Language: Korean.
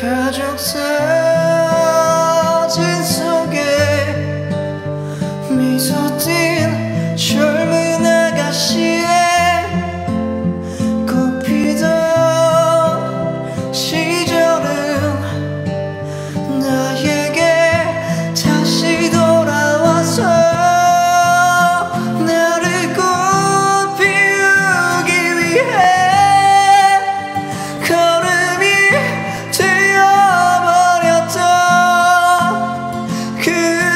가족사 you